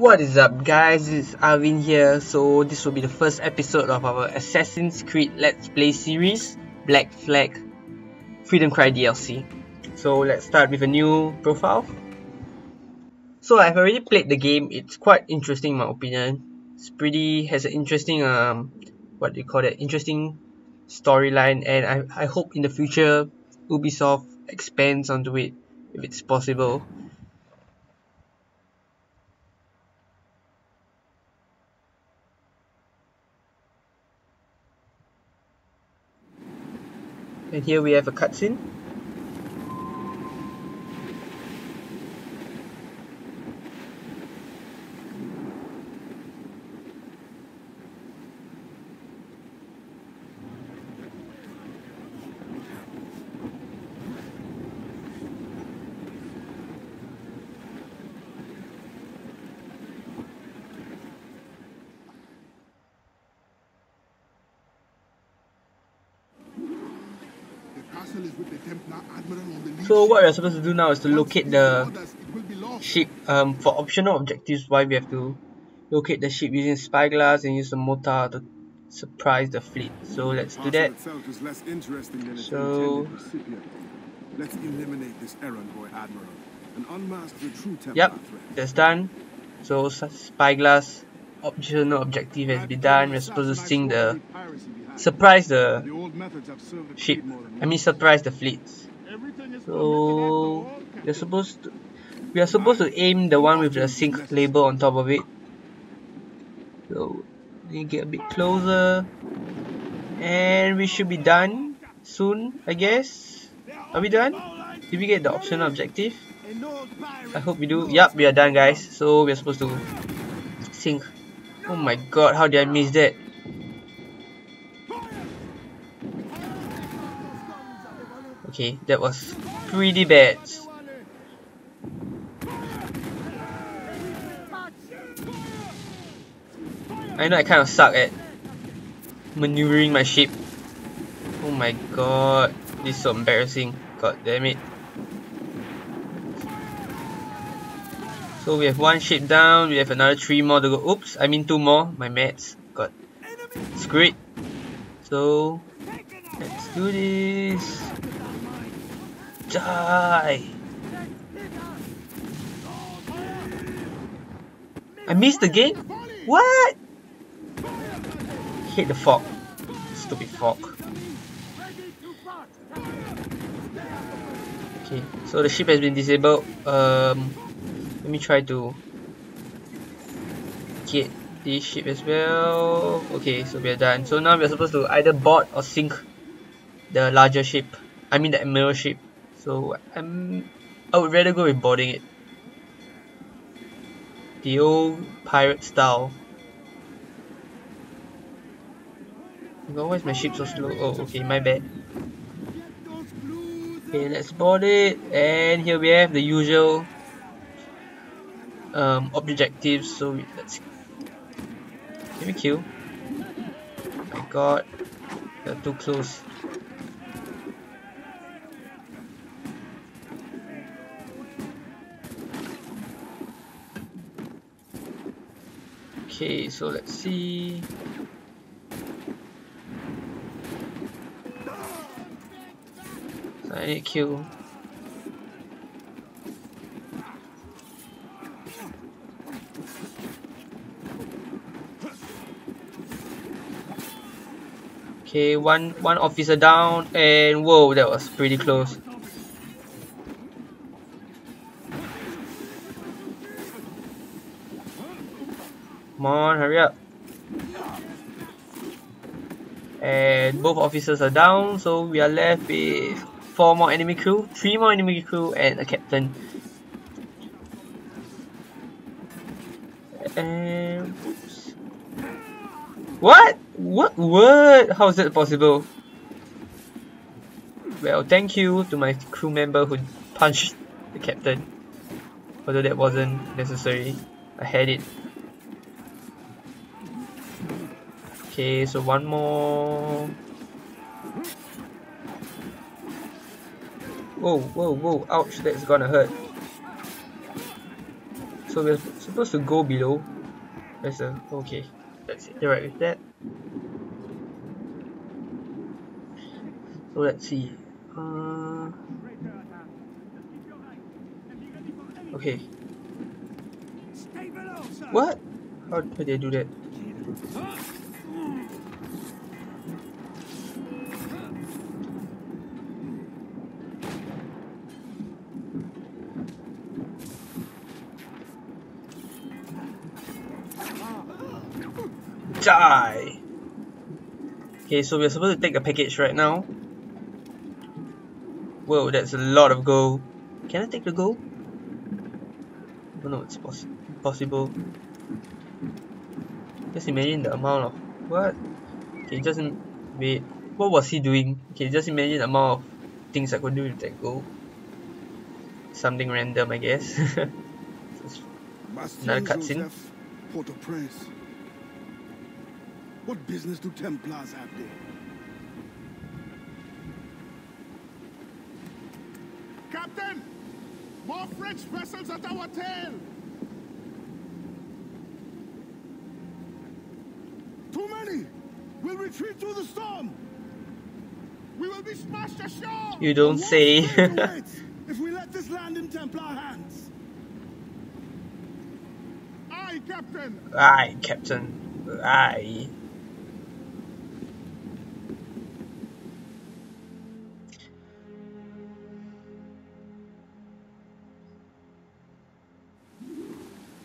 What is up guys, it's Arvin here. So this will be the first episode of our Assassin's Creed Let's Play series, Black Flag Freedom Cry DLC. So let's start with a new profile. So I've already played the game, it's quite interesting in my opinion. It's pretty, has an interesting, um, what do you call it, interesting storyline and I, I hope in the future Ubisoft expands onto it if it's possible. And here we have a cutscene. So what we're supposed to do now is to locate the ship. Um, for optional objectives, why we have to locate the ship using spyglass and use the mortar to surprise the fleet. So let's do that. So let's eliminate this errand boy admiral and unmask the true Yep, that's done. So spyglass optional objective has been done. We're supposed to sink the surprise the ship. I mean surprise the fleets. So you're supposed to we are supposed to aim the one with the sink label on top of it. So you get a bit closer and we should be done soon I guess. Are we done? Did we get the optional objective? I hope we do. Yup, we are done guys. So we're supposed to sink. Oh my god, how did I miss that? Okay, that was pretty bad. I know I kind of suck at maneuvering my ship. Oh my god, this is so embarrassing. God damn it. So we have one ship down, we have another three more to go. Oops, I mean two more. My mats. God. got screwed. So let's do this. Die! I missed the game? What? Hit the fog. Stupid fog. Okay, so the ship has been disabled. Um, let me try to get this ship as well. Okay, so we're done. So now we're supposed to either board or sink the larger ship. I mean the admiral ship. So I'm I would rather go with boarding it. The old pirate style. God, why is my ship so slow? Oh, okay, my bad. Okay, let's board it. And here we have the usual um, objectives. So we, let's. Can we kill? Oh my god, they're too close. Okay, so let's see. So I need kill. Okay, one one officer down, and whoa, that was pretty close. Come on, hurry up. And both officers are down, so we are left with four more enemy crew, three more enemy crew, and a captain. And what? What? What? How is that possible? Well, thank you to my crew member who punched the captain. Although that wasn't necessary. I had it. Okay, so one more. Whoa, whoa, whoa! Ouch, that's gonna hurt. So we're supposed to go below. There's a okay. That's it. You're right with that. So let's see. Uh, okay. What? How did they do that? Die! Okay, so we're supposed to take a package right now. Whoa, that's a lot of gold. Can I take the gold? Oh no, it's poss possible. Just imagine the amount of... What? Okay, just... Wait. What was he doing? Okay, just imagine the amount of things I could do with that gold. Something random, I guess. Another cutscene. Port-au-Prince. What business do Templars have there? Captain! More French vessels at our tail! Too many! We'll retreat through the storm! We will be smashed ashore! You don't say. if we let this land in Templar hands. Aye, Captain! Aye, Captain. Aye.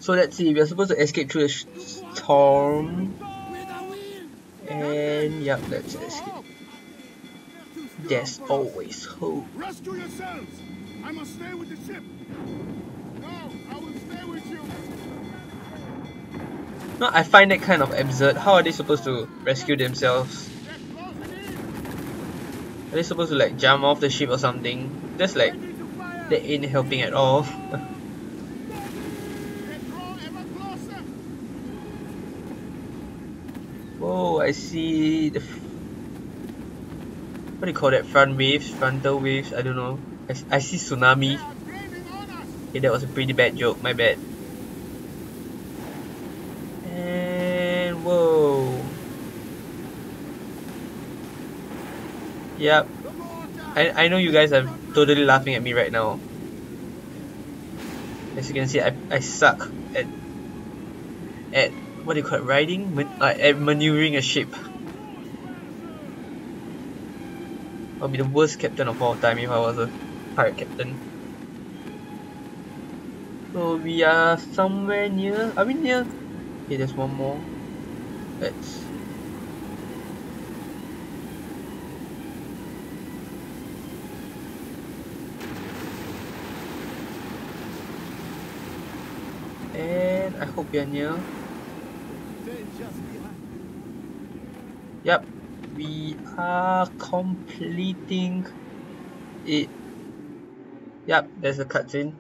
So let's see, we're supposed to escape through the storm. And yep, let's escape. There's always hope. Rescue yourselves! I must stay with the ship. No, I will stay with you. No, I find that kind of absurd. How are they supposed to rescue themselves? Are they supposed to like jump off the ship or something? That's like, they ain't helping at all. Oh, I see the what do you call that? Front waves, frontal waves. I don't know. I, I see tsunami. Okay, that was a pretty bad joke. My bad. And whoa. Yep. I I know you guys are totally laughing at me right now. As you can see, I I suck at at what do you call it, riding? Man uh, maneuvering a ship. I'll be the worst captain of all time if I was a pirate captain. So we are somewhere near, are we near? Okay, there's one more. Let's and I hope you're near. Yep, we are completing it. Yep, there's a cutscene.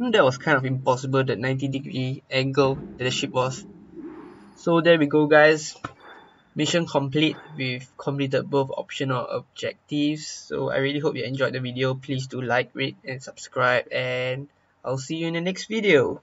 Hmm, that was kind of impossible that 90 degree angle that the ship was. So there we go guys. Mission complete. We've completed both optional objectives. So i really hope you enjoyed the video. Please do like rate and subscribe and i'll see you in the next video